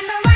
remember what